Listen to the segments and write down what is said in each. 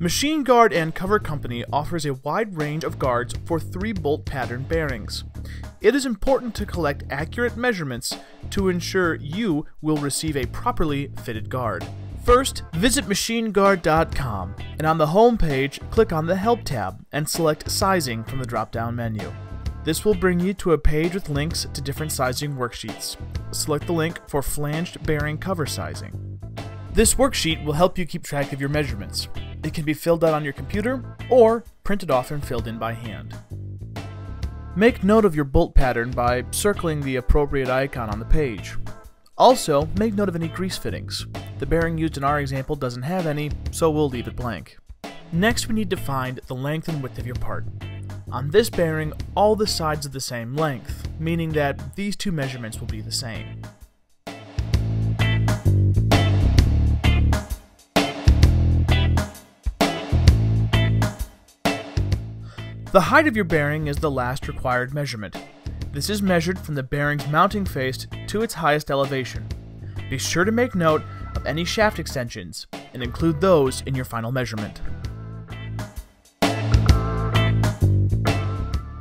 Machine Guard and Cover Company offers a wide range of guards for 3 bolt pattern bearings. It is important to collect accurate measurements to ensure you will receive a properly fitted guard. First, visit machineguard.com and on the home page, click on the Help tab and select Sizing from the drop down menu. This will bring you to a page with links to different sizing worksheets. Select the link for flanged bearing cover sizing. This worksheet will help you keep track of your measurements. It can be filled out on your computer or printed off and filled in by hand. Make note of your bolt pattern by circling the appropriate icon on the page. Also, make note of any grease fittings. The bearing used in our example doesn't have any, so we'll leave it blank. Next, we need to find the length and width of your part. On this bearing, all the sides are the same length, meaning that these two measurements will be the same. The height of your bearing is the last required measurement. This is measured from the bearing's mounting face to its highest elevation. Be sure to make note of any shaft extensions and include those in your final measurement.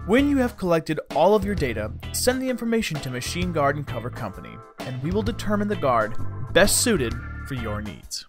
When you have collected all of your data, send the information to Machine Guard and Cover Company, and we will determine the guard best suited for your needs.